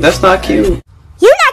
That's not cute. You know.